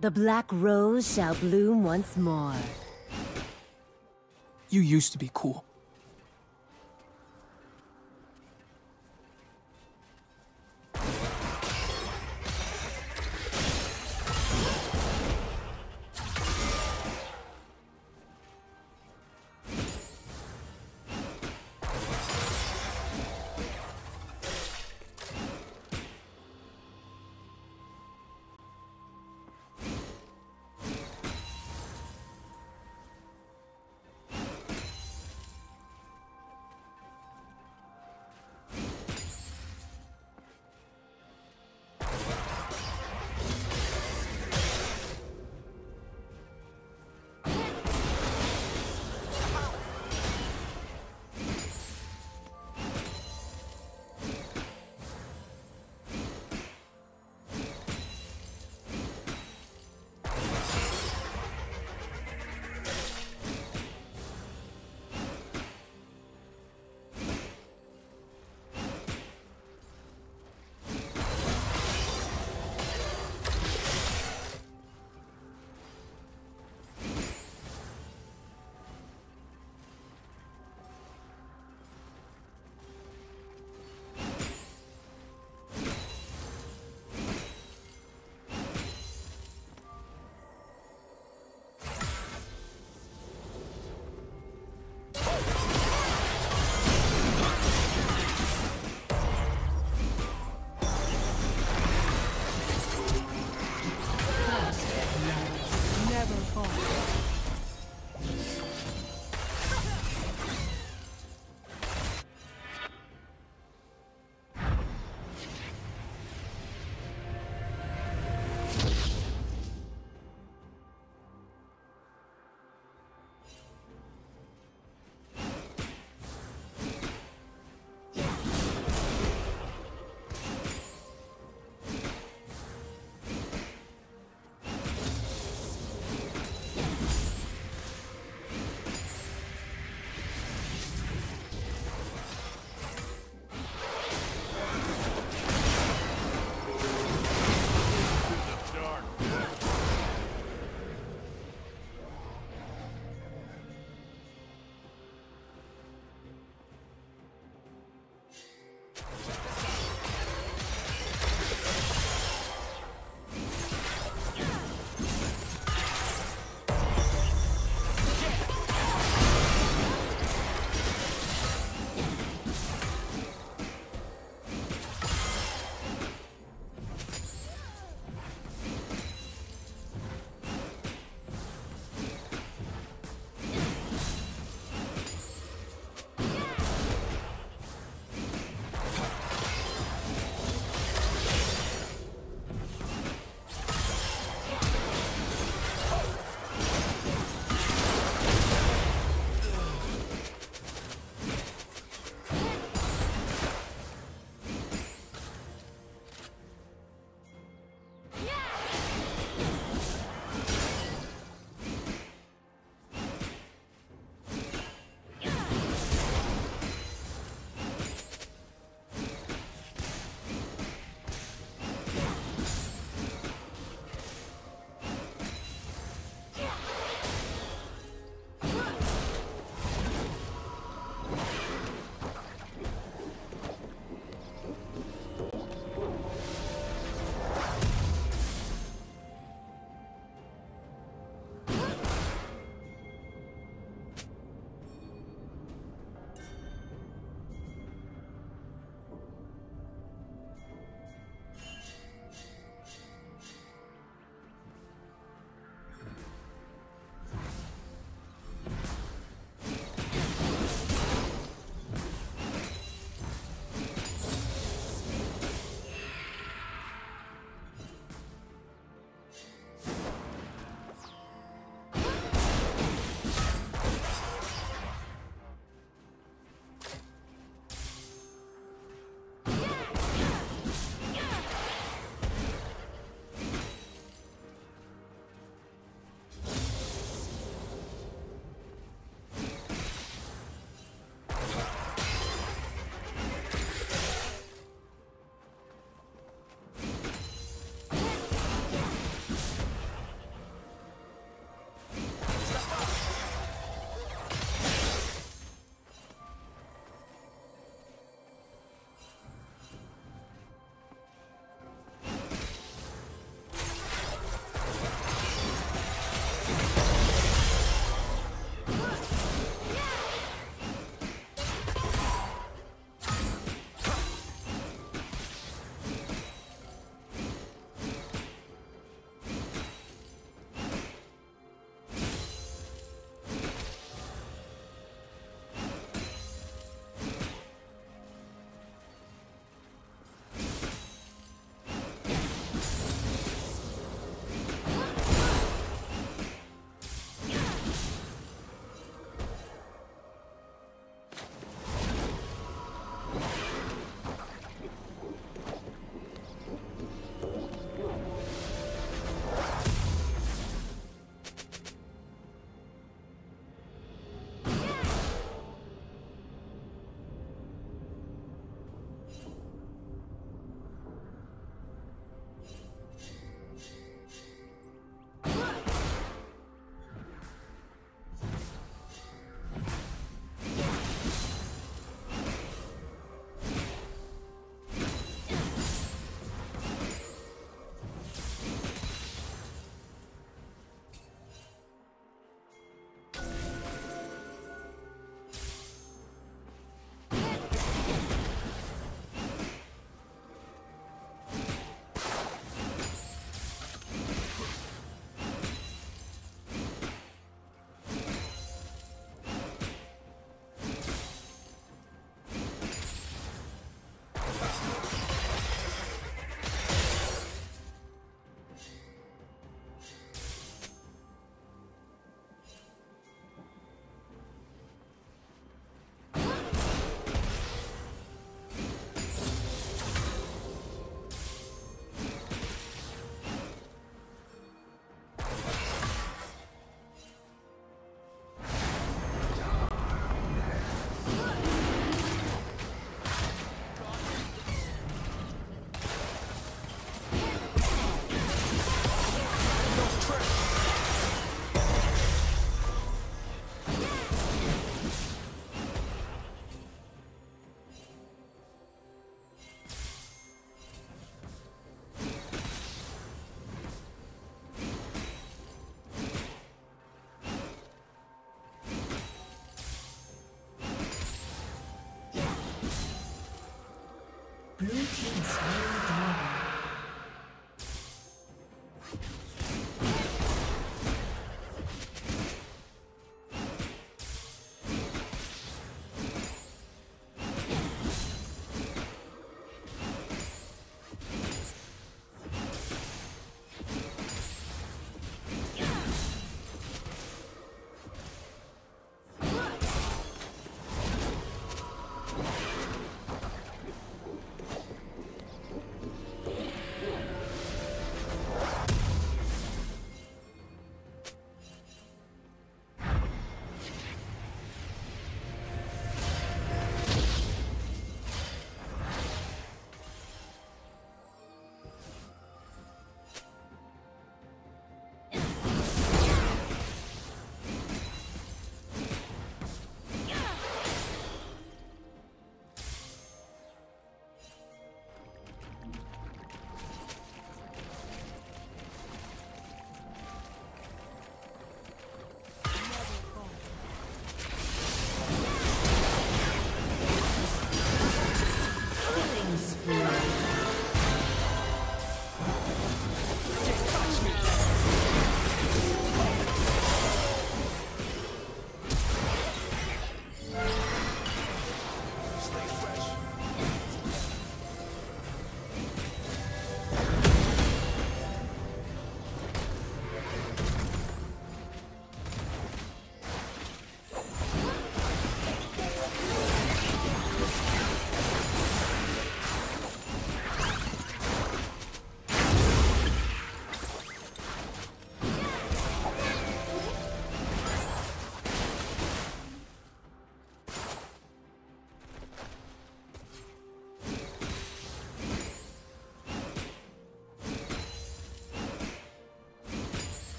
The black rose shall bloom once more. You used to be cool.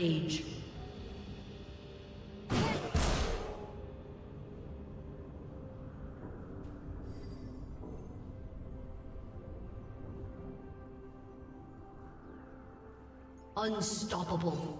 Rampage. Unstoppable.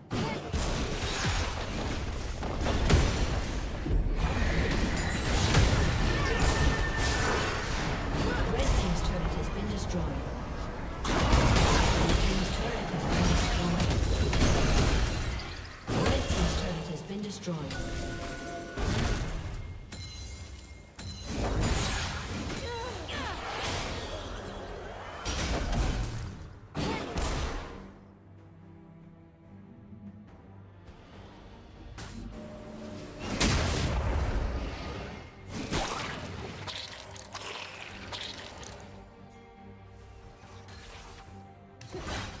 you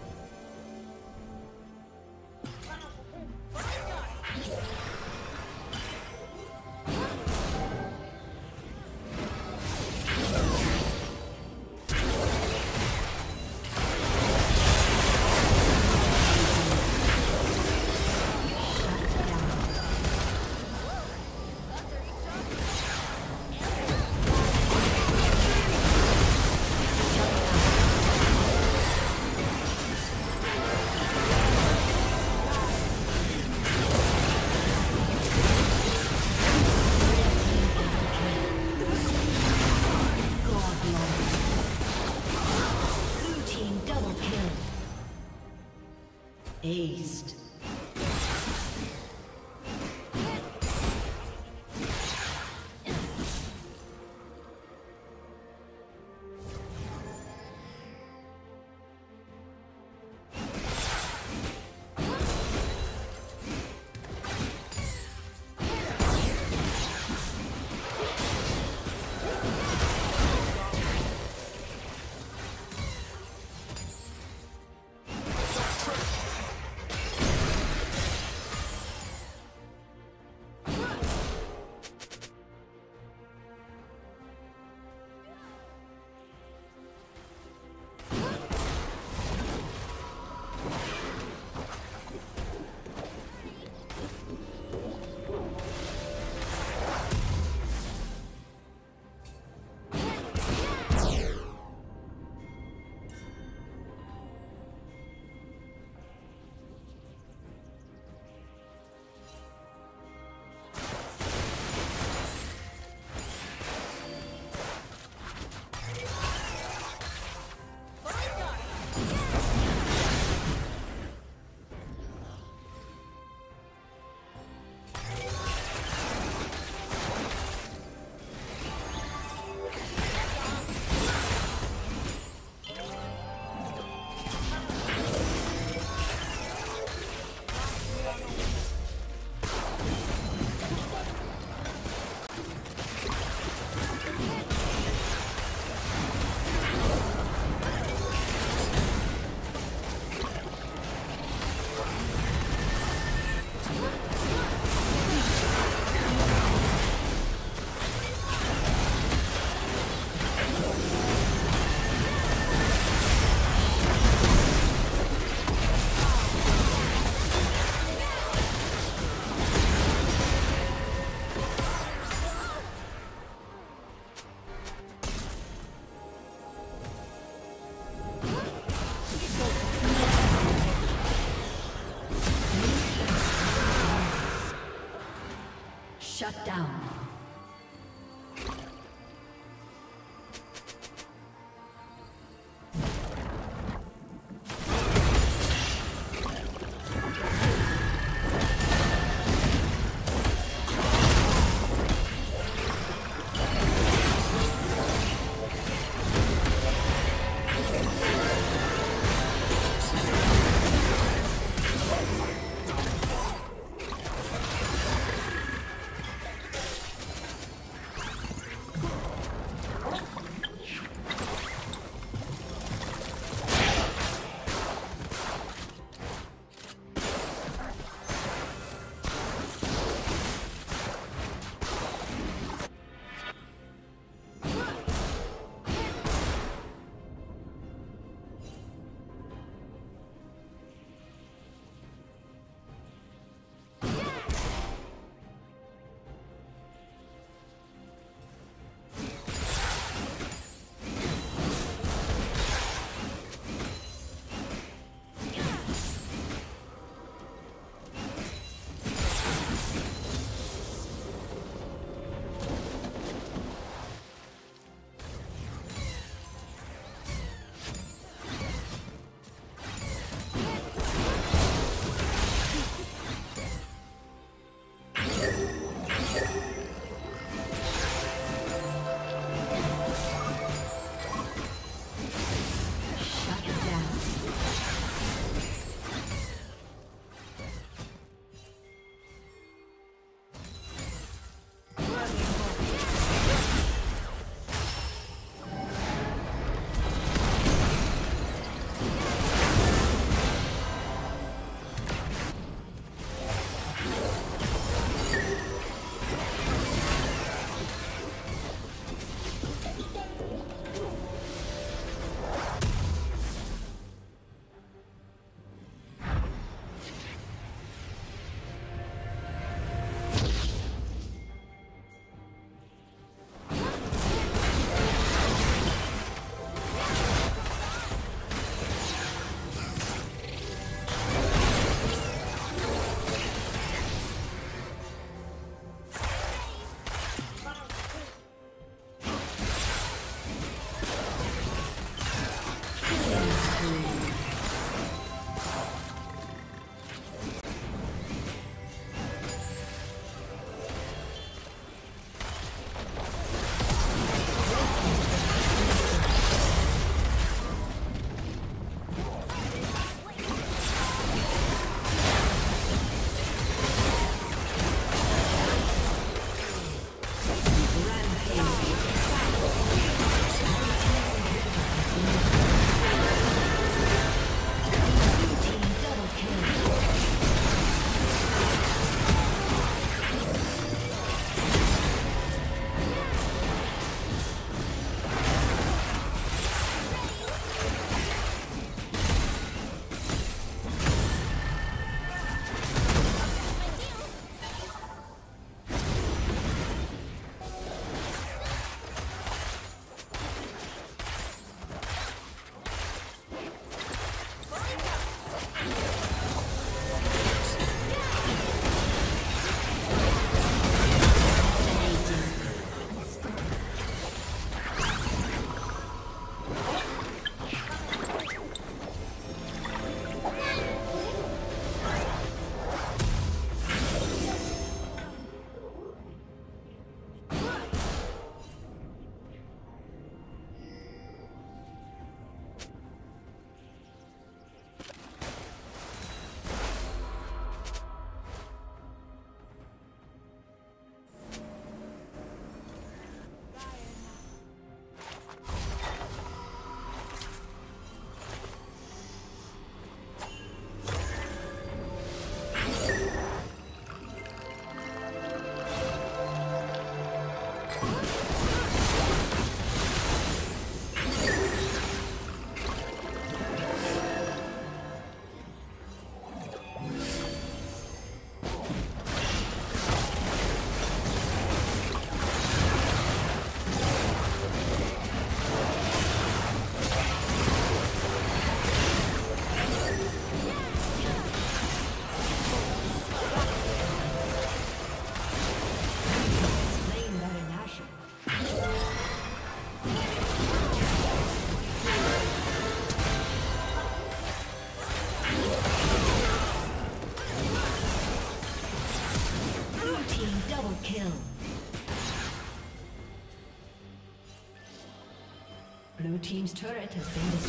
Aced. Turret has been.